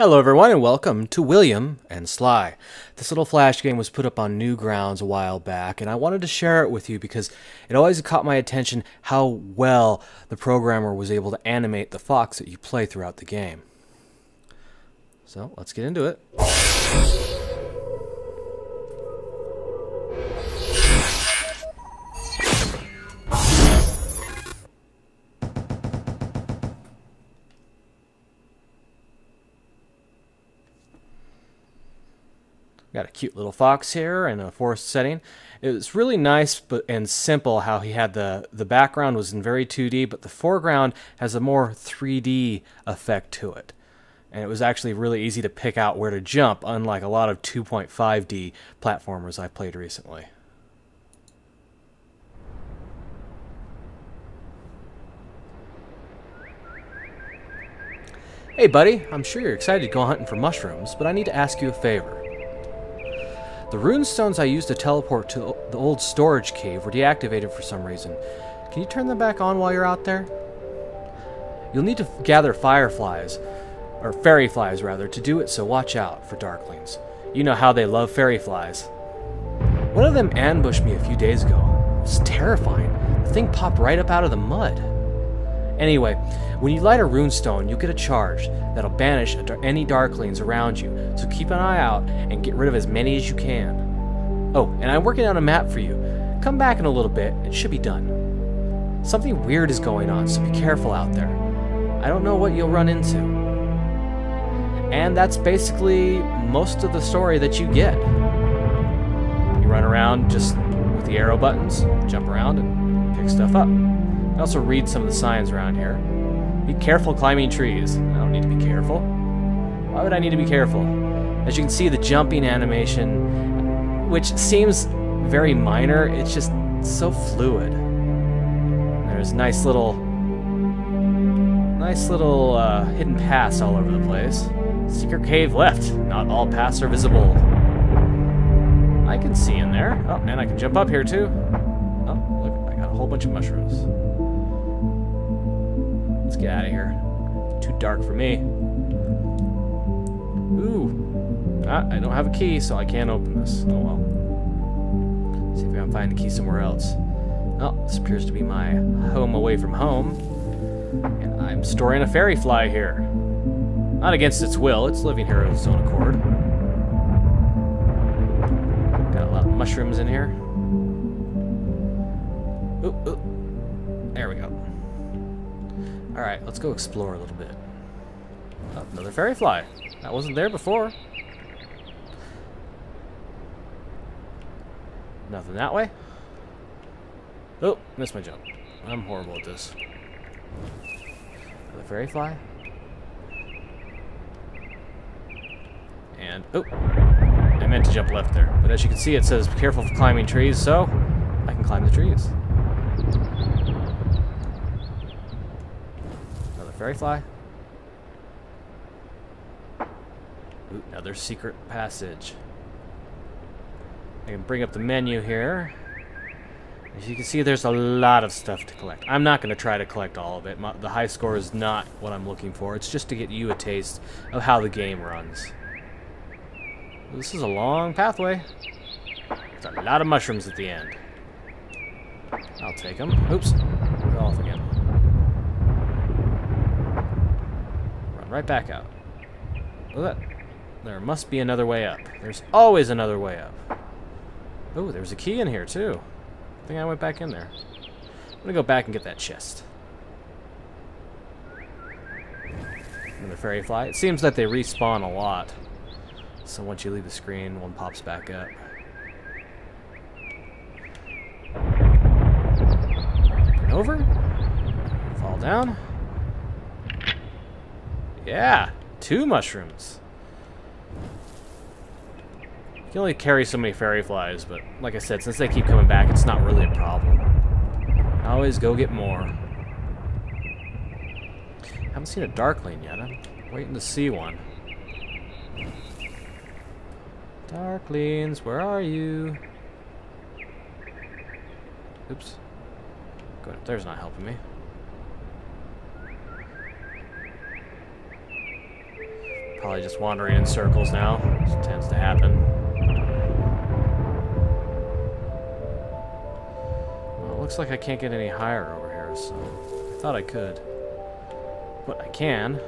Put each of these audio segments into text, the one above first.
Hello everyone and welcome to William and Sly. This little flash game was put up on Newgrounds a while back and I wanted to share it with you because it always caught my attention how well the programmer was able to animate the fox that you play throughout the game. So let's get into it. Got a cute little fox here in a forest setting. It was really nice but and simple how he had the the background was in very 2D, but the foreground has a more 3D effect to it. And it was actually really easy to pick out where to jump, unlike a lot of 2.5D platformers I've played recently. Hey buddy, I'm sure you're excited to go hunting for mushrooms, but I need to ask you a favor. The runestones I used to teleport to the old storage cave were deactivated for some reason. Can you turn them back on while you're out there? You'll need to gather fireflies, or fairy flies rather, to do it, so watch out for darklings. You know how they love fairy flies. One of them ambushed me a few days ago. It was terrifying. The thing popped right up out of the mud. Anyway, when you light a runestone, you'll get a charge that'll banish any darklings around you, so keep an eye out and get rid of as many as you can. Oh, and I'm working on a map for you. Come back in a little bit, it should be done. Something weird is going on, so be careful out there. I don't know what you'll run into. And that's basically most of the story that you get. You run around just with the arrow buttons, jump around, and pick stuff up. I also read some of the signs around here. Be careful climbing trees. I don't need to be careful. Why would I need to be careful? As you can see, the jumping animation, which seems very minor, it's just so fluid. There's nice little, nice little uh, hidden paths all over the place. Secret cave left. Not all paths are visible. I can see in there. Oh, and I can jump up here too. Oh, look, I got a whole bunch of mushrooms. Let's get out of here. Too dark for me. Ooh. Ah, I don't have a key, so I can't open this. Oh well. See if I can find a key somewhere else. Oh, this appears to be my home away from home. And I'm storing a fairy fly here. Not against its will, it's living here of its own accord. Got a lot of mushrooms in here. Ooh, ooh. Alright, let's go explore a little bit. Oh, another fairy fly. That wasn't there before. Nothing that way. Oh, missed my jump. I'm horrible at this. Another fairy fly. And, oh, I meant to jump left there. But as you can see, it says, be careful for climbing trees, so I can climb the trees. Fairy fly. Ooh, another secret passage. I can bring up the menu here. As you can see, there's a lot of stuff to collect. I'm not going to try to collect all of it. My, the high score is not what I'm looking for. It's just to get you a taste of how the game runs. This is a long pathway. There's a lot of mushrooms at the end. I'll take them. Oops. We're off again. Right back out. Look at that. There must be another way up. There's always another way up. Oh, there's a key in here, too. I think I went back in there. I'm gonna go back and get that chest. Another fairy fly. It seems that they respawn a lot. So once you leave the screen, one pops back up. Turn over. Fall down. Yeah, two mushrooms. You can only carry so many fairy flies, but like I said, since they keep coming back, it's not really a problem. I always go get more. Haven't seen a darkling yet. I'm waiting to see one. Darklings, where are you? Oops. Good. There's not helping me. Probably just wandering in circles now. This tends to happen. Well, it looks like I can't get any higher over here, so I thought I could. But I can.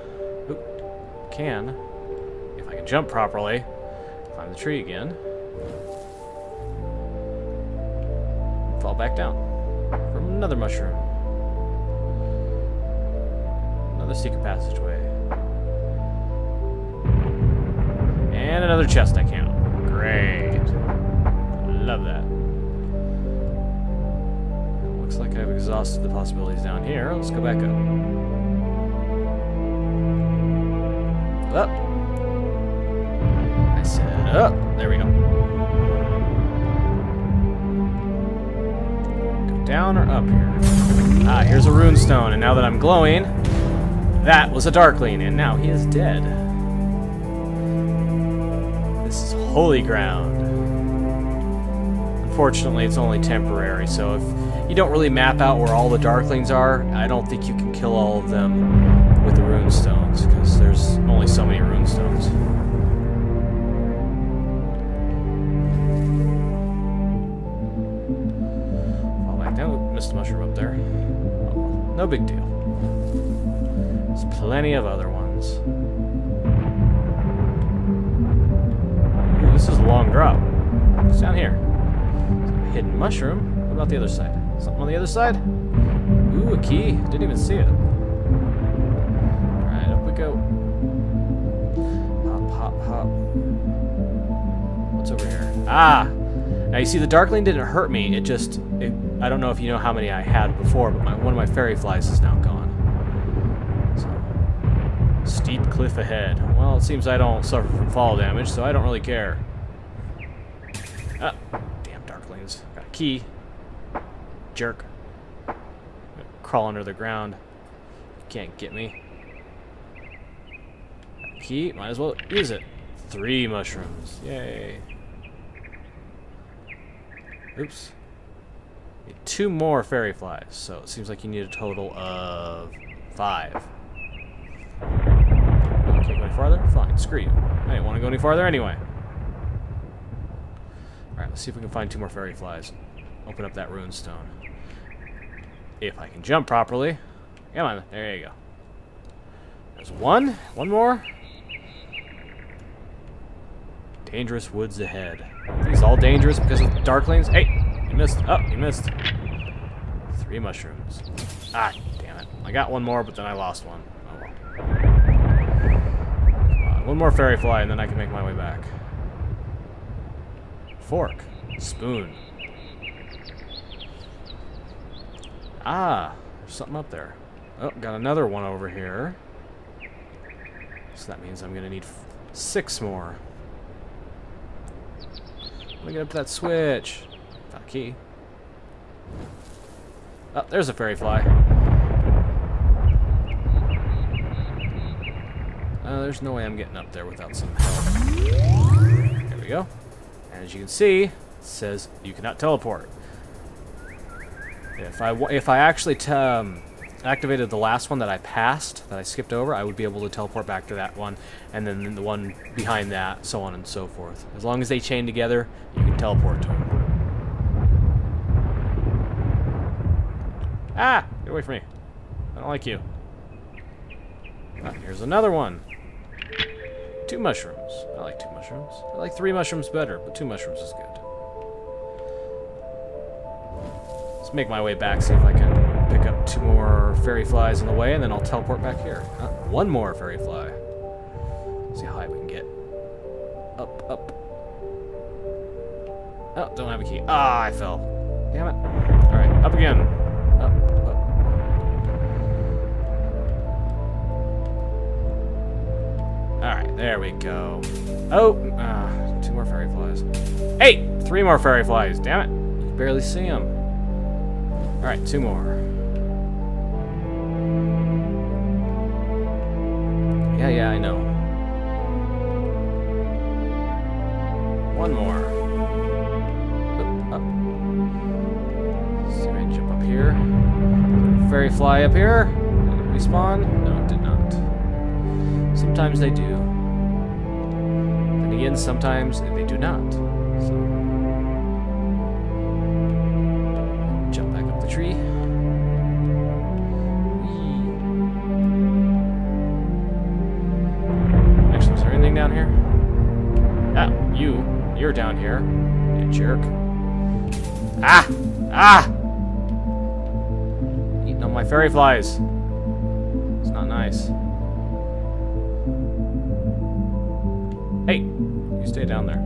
Oop, can. If I can jump properly. Climb the tree again. Fall back down. From another mushroom. Another secret passageway. And another chest I count. Great. Love that. Looks like I've exhausted the possibilities down here. Let's go back up. Up. I said up. There we go. Go down or up here? Ah, here's a runestone, and now that I'm glowing, that was a Darkling, and now he is dead. Holy ground. Unfortunately, it's only temporary, so if you don't really map out where all the Darklings are, I don't think you can kill all of them with the runestones, because there's only so many runestones. Fall back down. Missed a mushroom up there. Oh, no big deal. There's plenty of other ones. Long drop. It's down here. Some hidden mushroom. What about the other side? Something on the other side? Ooh, a key. Didn't even see it. Alright, up we go. Hop, hop, hop. What's over here? Ah! Now you see, the Darkling didn't hurt me. It just... It, I don't know if you know how many I had before, but my, one of my fairy flies is now gone. So, steep cliff ahead. Well, it seems I don't suffer from fall damage, so I don't really care. Key. Jerk. Crawl under the ground. Can't get me. Key, might as well use it. Three mushrooms. Yay. Oops. Need two more fairy flies, so it seems like you need a total of five. Can't go any farther? Fine, screw you. I didn't want to go any farther anyway. Alright, let's see if we can find two more fairy flies. Open up that rune stone. If I can jump properly. Come on, there you go. There's one. One more. Dangerous woods ahead. Are these all dangerous because of the Darklings? Hey! You missed. Oh, you missed. Three mushrooms. Ah, damn it. I got one more, but then I lost one. Oh well. On, one more fairy fly, and then I can make my way back. Fork. Spoon. Ah, there's something up there. Oh, got another one over here. So that means I'm going to need six more. Let me get up to that switch. Found a key. Oh, there's a fairy fly. Uh, there's no way I'm getting up there without some help. There we go. And as you can see, it says you cannot teleport. If I if I actually um, activated the last one that I passed, that I skipped over, I would be able to teleport back to that one, and then the one behind that, so on and so forth. As long as they chain together, you can teleport to them. Ah! Get away from me. I don't like you. Ah, here's another one. Two mushrooms. I like two mushrooms. I like three mushrooms better, but two mushrooms is good. Let's make my way back, see if I can pick up two more fairy flies on the way, and then I'll teleport back here. Uh, one more fairy fly. See how high we can get. Up, up. Oh, don't have a key. Ah, I fell. Damn it. Alright, up again. Up, up. Alright, there we go. Oh, ah, two more fairy flies. Hey! Three more fairy flies, damn it. Barely see them. Alright, two more. Yeah, yeah, I know. One more. Up. See if I jump up here. Fairy fly up here. Did it respawn? No, it did not. Sometimes they do. And again, sometimes they do not. Ah! Ah! Eating on my fairy flies. It's not nice. Hey, you stay down there.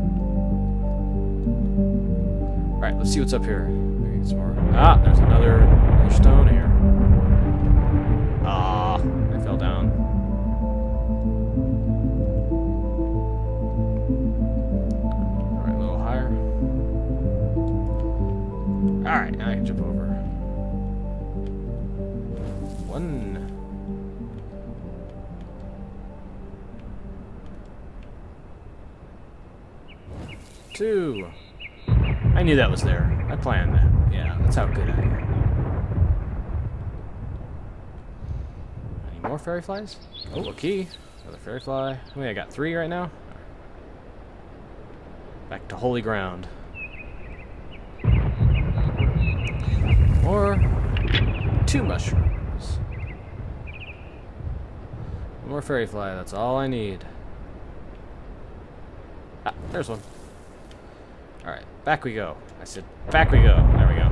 Alright, let's see what's up here. Ah, there's another, another stone here. Two. I knew that was there. I planned that. Yeah, that's how good I am. Any more fairy flies? Oh, a key. Another fairy fly. How many I got? Three right now? Back to holy ground. Or two mushrooms. One more fairy fly, that's all I need. Ah, there's one. Alright, back we go. I said, back we go. There we go.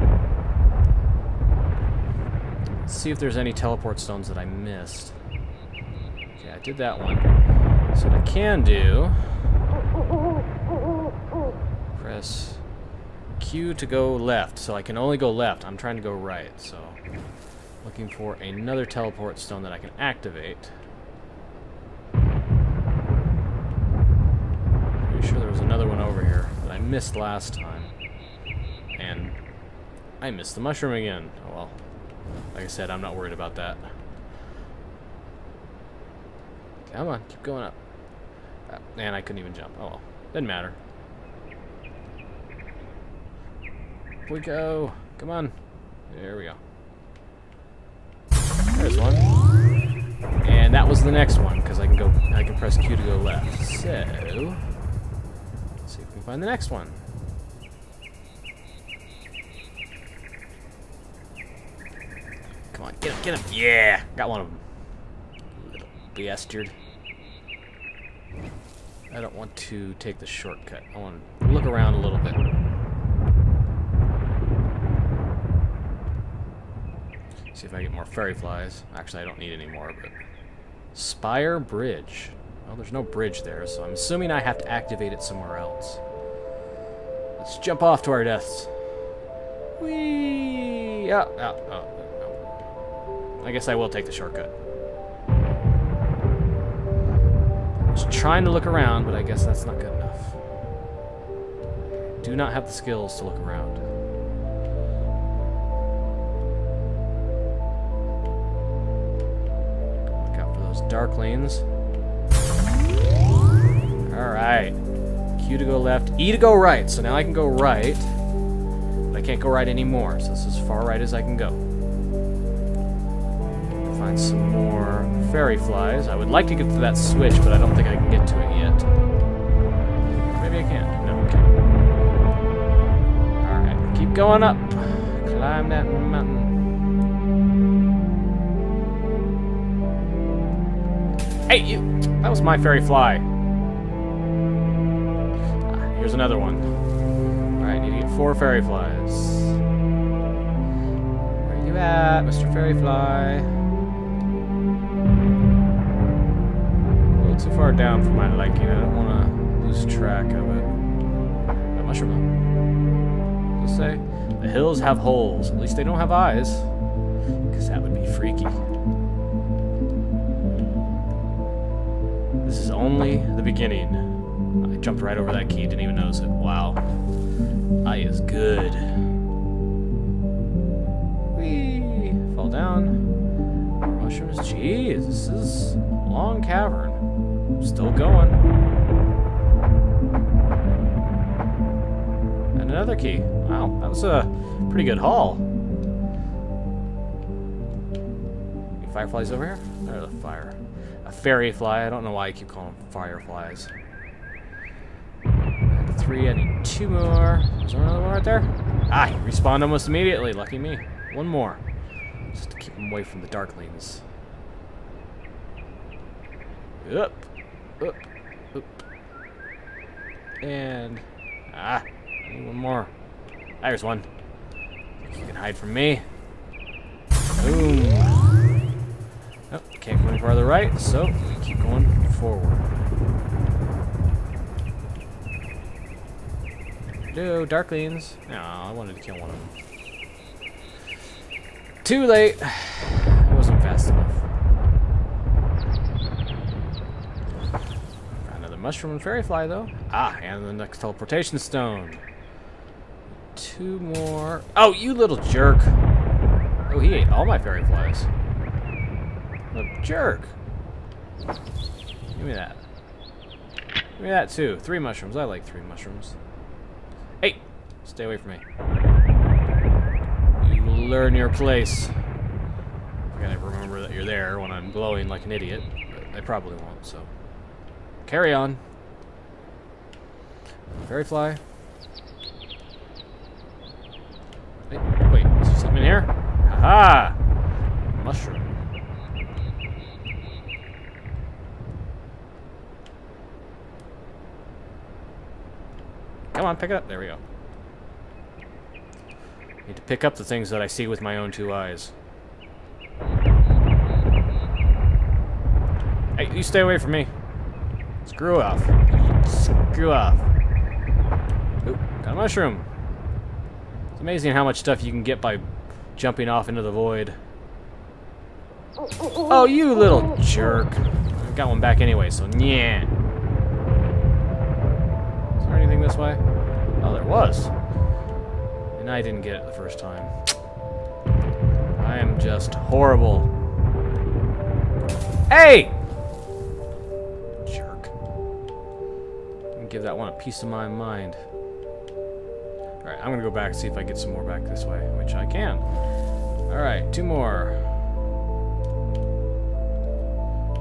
Let's see if there's any teleport stones that I missed. Okay, I did that one. So what I can do... Press Q to go left. So I can only go left. I'm trying to go right, so... Looking for another teleport stone that I can activate. Pretty sure there was another one over here that I missed last time. And I missed the mushroom again. Oh well. Like I said, I'm not worried about that. Come on, keep going up. Uh, and I couldn't even jump. Oh well. Didn't matter. Up we go. Come on. There we go. There's one. And that was the next one, because I can go I can press Q to go left. So find the next one. Come on, get him, get him. Yeah! Got one of them. Little bastard. I don't want to take the shortcut. I want to look around a little bit. See if I get more fairy flies. Actually, I don't need any more, but... Spire Bridge. Well, there's no bridge there, so I'm assuming I have to activate it somewhere else. Let's jump off to our deaths. Whee! Oh, oh, oh, oh, oh. I guess I will take the shortcut. Just trying to look around, but I guess that's not good enough. Do not have the skills to look around. Look out for those darklings. Alright. Q to go left, E to go right. So now I can go right. But I can't go right anymore, so this is as far right as I can go. Find some more fairy flies. I would like to get to that switch, but I don't think I can get to it yet. Maybe I can. No, okay. Alright, keep going up. Climb that mountain. Hey, you! That was my fairy fly. Another one. Alright, need to get four fairy flies. Where are you at, Mr. Fairy Fly? A little too far down for my liking. I don't want to lose track of it. A mushroom. It say? The hills have holes. At least they don't have eyes. Because that would be freaky. This is only the beginning. Jumped right over that key, didn't even notice it. Wow. I is good. Whee! Fall down. Mushrooms. Jeez, this is a long cavern. Still going. And another key. Wow, that was a pretty good haul. Fireflies over here? There's a fire. A fairy fly. I don't know why I keep calling them fireflies. Three. I need two more. Is there another one right there? Ah, he respawned almost immediately. Lucky me. One more. Just to keep him away from the Darklings. Up. Up. Up. And... Ah. One more. There's one. You can hide from me. Boom. Oh, can't go any farther right, so we keep going forward. No, Darklings. No, I wanted to kill one of them. Too late. It wasn't fast enough. Another mushroom and fairy fly, though. Ah, and the next teleportation stone. Two more. Oh, you little jerk. Oh, he ate all my fairy flies. A jerk. Give me that. Give me that, too. Three mushrooms. I like three mushrooms. Stay away from me. You learn your place. I gotta remember that you're there when I'm glowing like an idiot. I probably won't, so. Carry on. Fairy fly. Hey, wait, is there something in here? Aha! Mushroom. Come on, pick it up. There we go. Need to pick up the things that I see with my own two eyes. Hey, you stay away from me. Screw off. Screw off. Oop, got a mushroom. It's amazing how much stuff you can get by jumping off into the void. Oh, you little jerk. I got one back anyway, so yeah. Is there anything this way? Oh, there was. And I didn't get it the first time. I am just horrible. Hey! Jerk. Give that one a piece of my mind. Alright, I'm gonna go back and see if I get some more back this way, which I can. Alright, two more.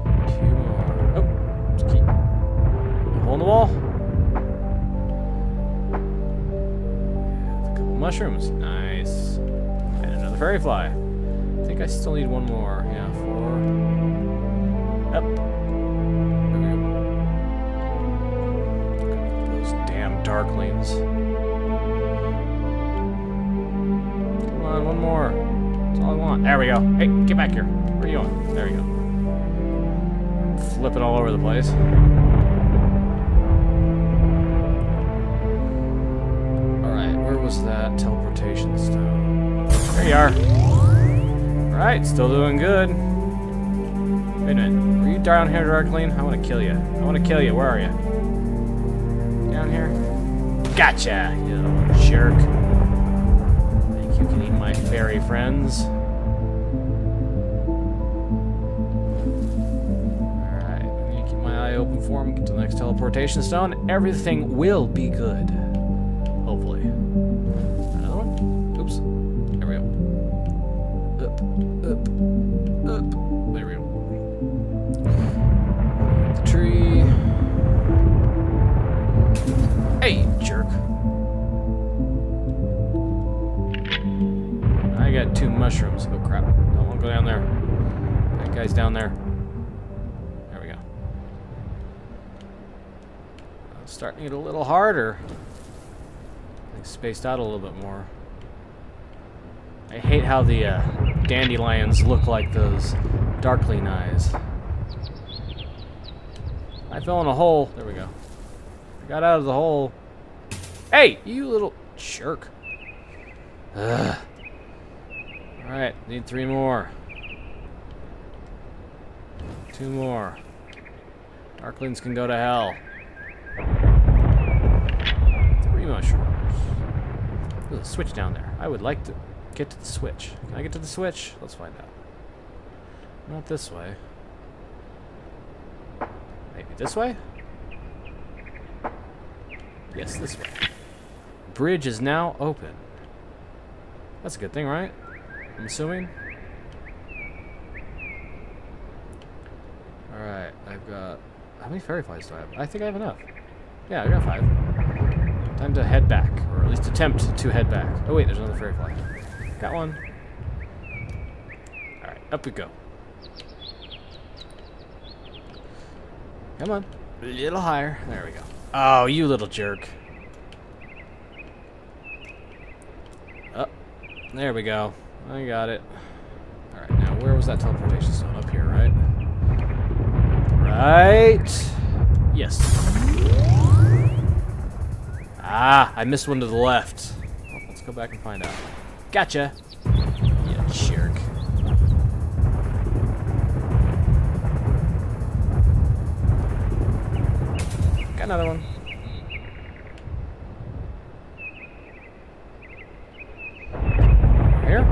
Two more. Oh, just keep. Hole in the wall? Mushrooms. Nice. And another fairy fly. I think I still need one more. Yeah, four. Go. Those damn darklings. Come on, one more. That's all I want. There we go. Hey, get back here. Where are you going? There we go. Flipping all over the place. That teleportation stone? There you are. Alright, still doing good. Wait a minute. Are you down here, Darkling? I want to kill you. I want to kill you. Where are you? Down here? Gotcha, you little jerk. Think you can eat my fairy friends? Alright, gonna keep my eye open for him, get to the next teleportation stone. Everything will be good. Two mushrooms. Oh crap. Don't want to go down there. That guy's down there. There we go. Uh, starting to get a little harder. I spaced out a little bit more. I hate how the uh, dandelions look like those darkling eyes. I fell in a hole. There we go. I got out of the hole. Hey, you little jerk. Ugh. Alright, need three more. Two more. Darklings can go to hell. Three mushrooms. There's a switch down there. I would like to get to the switch. Can I get to the switch? Let's find out. Not this way. Maybe this way? Yes, this way. Bridge is now open. That's a good thing, right? I'm assuming. Alright, I've got... How many fairy flies do I have? I think I have enough. Yeah, I got five. Time to head back, or at least attempt to head back. Oh wait, there's another fairy fly. Got one. Alright, up we go. Come on. A little higher. There we go. Oh, you little jerk. Up. Oh, there we go. I got it. Alright, now where was that teleportation stone? Up here, right? Right. Yes. Ah, I missed one to the left. Well, let's go back and find out. Gotcha. You jerk. Got another one. Here?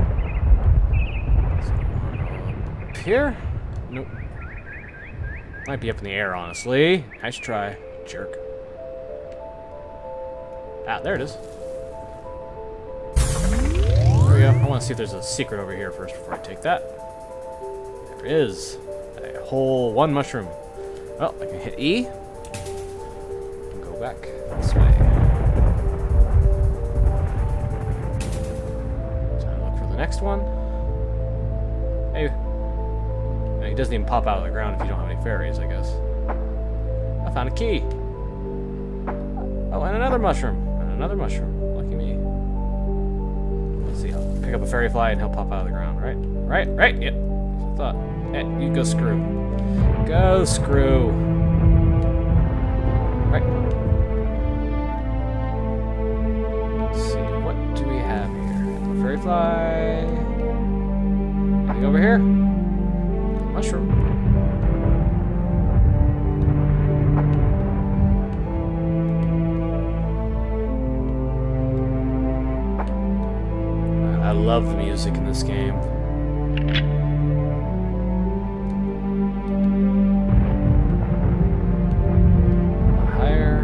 Up here? Nope. Might be up in the air, honestly. Nice try, jerk. Ah, there it is. There we go. I want to see if there's a secret over here first before I take that. There is. A whole one mushroom. Well, I can hit E. And go back this way. Time to look for the next one. He doesn't even pop out of the ground if you don't have any fairies, I guess. I found a key. Oh, and another mushroom. And another mushroom. Lucky me. Let's see. I'll pick up a fairy fly and he'll pop out of the ground, right? Right? Right? Yep. I thought. Hey, you go screw. Go screw. Right. Let's see. What do we have here? Fairy fly. Anything over here? Mushroom. I love the music in this game. Higher.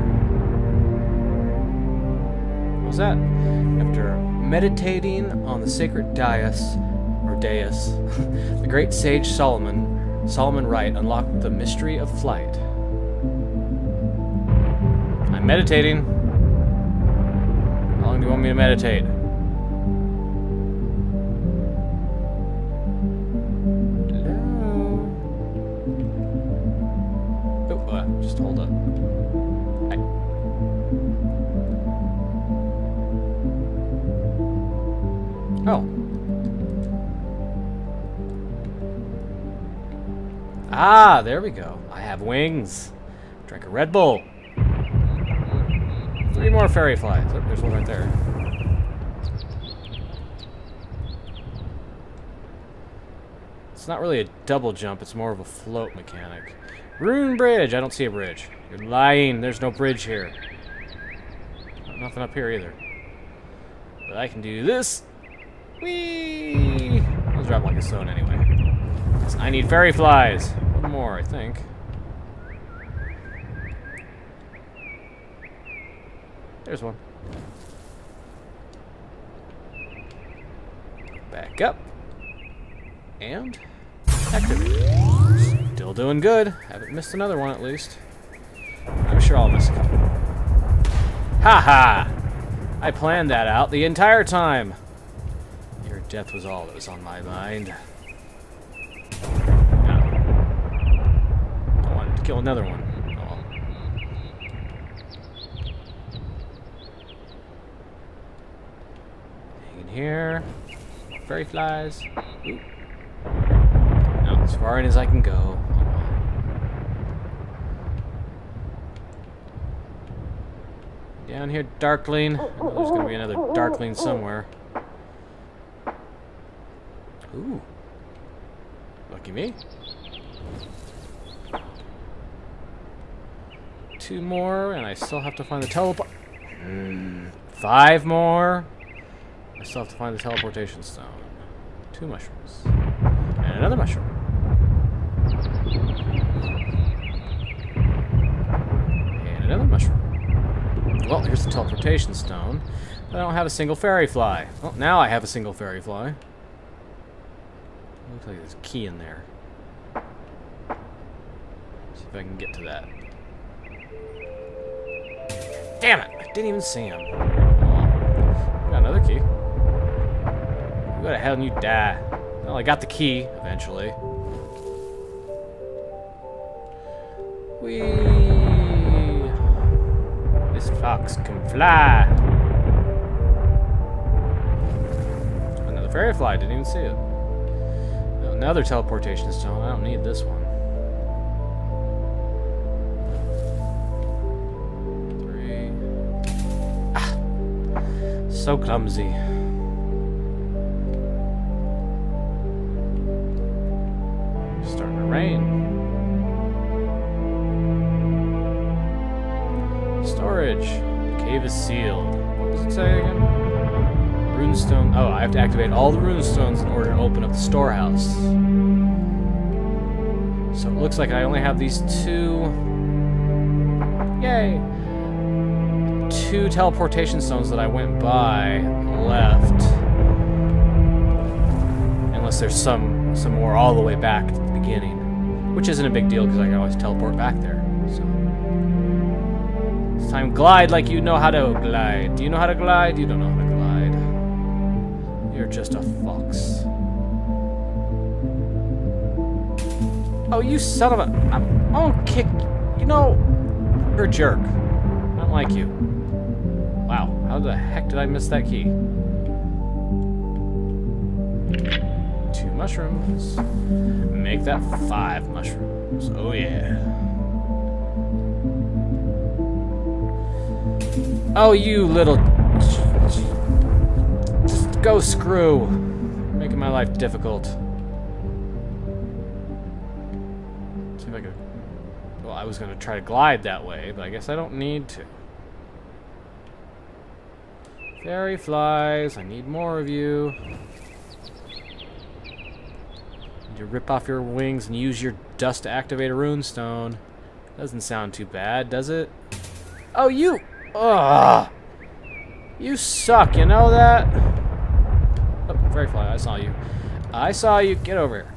What was that? After meditating on the sacred dais, or dais, the great sage Solomon, Solomon Wright, unlocked the mystery of flight. I'm meditating. How long do you want me to meditate? Ah, there we go. I have wings. Drink a Red Bull. Three more fairy flies. Oh, there's one right there. It's not really a double jump, it's more of a float mechanic. Rune Bridge! I don't see a bridge. You're lying, there's no bridge here. Nothing up here either. But I can do this. Whee! I'll drop like a stone anyway. I need fairy flies. One more, I think. There's one. Back up. And activate. Still doing good. Haven't missed another one at least. I'm sure I'll miss a couple. Ha ha! I planned that out the entire time. Your death was all that was on my mind. Kill another one. Well. In here. Fairy flies. Ooh. No, as far in as I can go. Down here, Darkling. Know there's gonna be another Darkling somewhere. Ooh. Lucky me. Two more, and I still have to find the teleport. Mm, five more. I still have to find the teleportation stone. Two mushrooms. And another mushroom. And another mushroom. Well, here's the teleportation stone. But I don't have a single fairy fly. Well, now I have a single fairy fly. Looks like there's a key in there. See if I can get to that. Damn it! I didn't even see him. Oh. Got another key. You go to hell and you die. Well, I got the key, eventually. Whee! This fox can fly! Another fairy fly, didn't even see it. Oh, another teleportation stone, I don't need this one. So clumsy. Starting to rain. Storage. The cave is sealed. What does it say again? Runestone. Oh, I have to activate all the runestones in order to open up the storehouse. So it looks like I only have these two. Yay! Two teleportation stones that I went by left. Unless there's some some more all the way back to the beginning. Which isn't a big deal because I can always teleport back there. So it's time glide like you know how to glide. Do you know how to glide? You don't know how to glide. You're just a fox. Oh, you son of a... I'm, I'll kick... You know, you're a jerk. I don't like you. Wow, how the heck did I miss that key? Two mushrooms. Make that five mushrooms. Oh, yeah. Oh, you little... Just go screw. Making my life difficult. See if I could... Well, I was going to try to glide that way, but I guess I don't need to. Fairy flies, I need more of you. You rip off your wings and use your dust to activate a rune stone. Doesn't sound too bad, does it? Oh, you! Ugh! You suck, you know that? Oh, fairy fly, I saw you. I saw you. Get over here.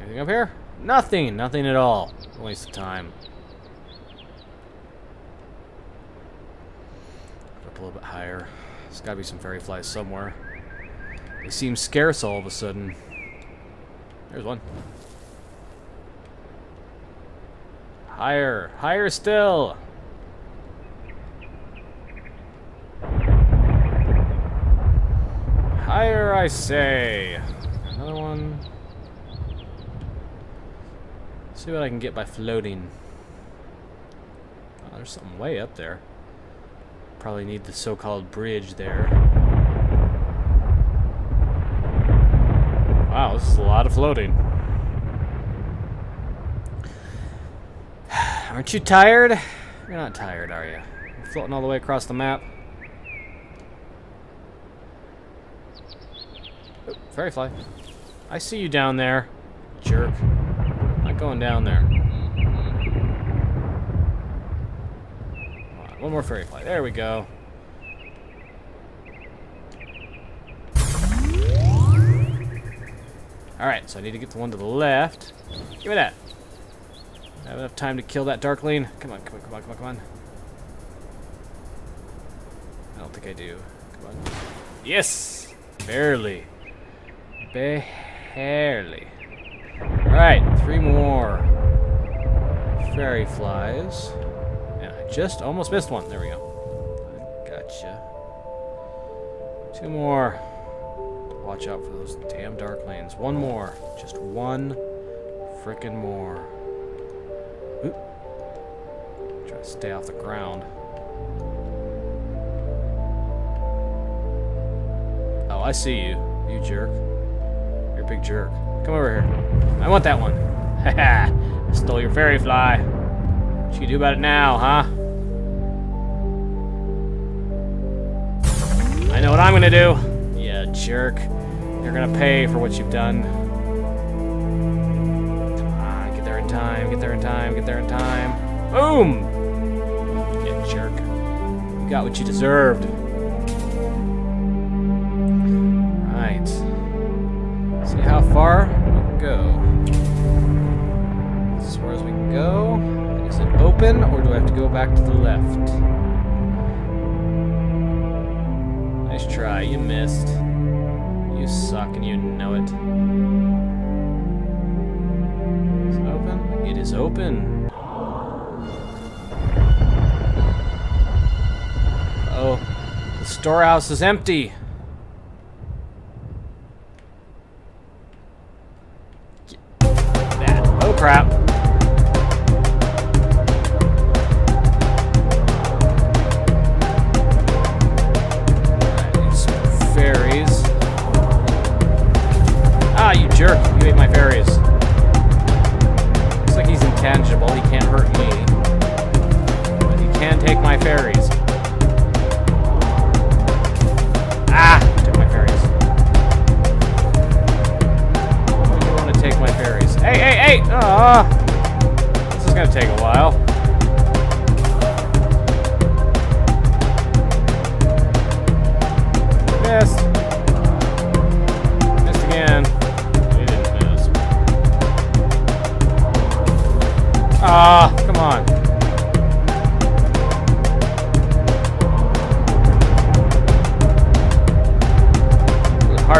Anything up here? Nothing. Nothing at all. Waste of time. A little bit higher. There's got to be some fairy flies somewhere. They seem scarce all of a sudden. There's one. Higher. Higher still. Higher, I say. Another one. Let's see what I can get by floating. Oh, there's something way up there. Probably need the so-called bridge there. Wow, this is a lot of floating. Aren't you tired? You're not tired, are you? You're floating all the way across the map. Oh, fairy fly. I see you down there, jerk. Not going down there. On, one more fairy fly. There we go. Alright, so I need to get the one to the left. Give me that. I have enough time to kill that Darkling. Come on, come on, come on, come on, come on. I don't think I do. Come on. Yes! Barely. Barely. Alright, three more fairy flies. Just almost missed one. There we go. Gotcha. Two more. Watch out for those damn darklings. One more. Just one frickin' more. Oop. Try to stay off the ground. Oh, I see you. You jerk. You're a big jerk. Come over here. I want that one. Haha. I stole your fairy fly. What you do about it now, huh? I know what I'm gonna do. Yeah, jerk. You're gonna pay for what you've done. Come on, get there in time, get there in time, get there in time. Boom! Yeah, jerk. You got what you deserved. Right. See how far we can go. As far as we can go. Is it open, or do I have to go back to the left? Try, you missed. You suck and you know it. Is it open? It is open. Oh, the storehouse is empty.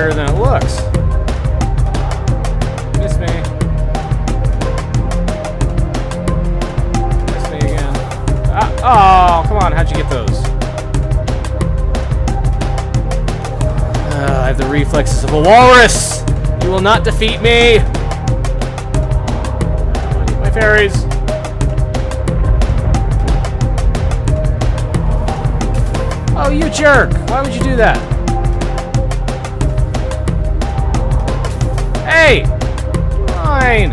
Harder than it looks. Miss me. Miss me again. Ah, oh, come on. How'd you get those? Uh, I have the reflexes of a walrus. You will not defeat me. My fairies. Oh, you jerk! Why would you do that? Fine!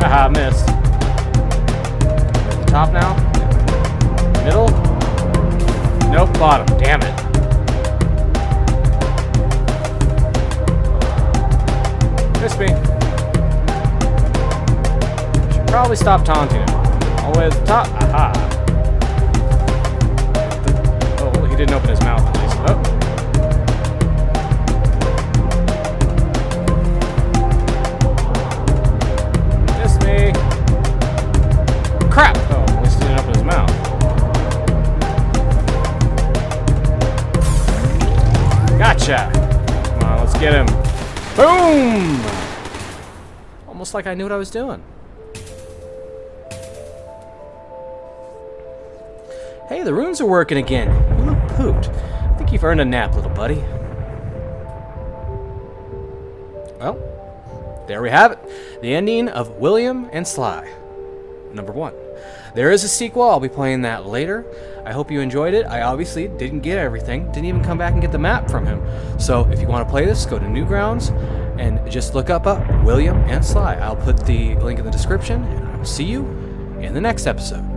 Haha, missed. Top now? Middle? Nope, bottom. Damn it. Miss me. Should probably stop taunting him. All the way to the top. Aha. Didn't open his mouth at least. Oh. Crap! Oh, at least he didn't open his mouth. Gotcha! Come on, let's get him. Boom! Almost like I knew what I was doing. Hey, the runes are working again. Pooped. I think you've earned a nap, little buddy. Well, there we have it. The ending of William and Sly. Number one. There is a sequel. I'll be playing that later. I hope you enjoyed it. I obviously didn't get everything. Didn't even come back and get the map from him. So if you want to play this, go to Newgrounds and just look up, up William and Sly. I'll put the link in the description, and I will see you in the next episode.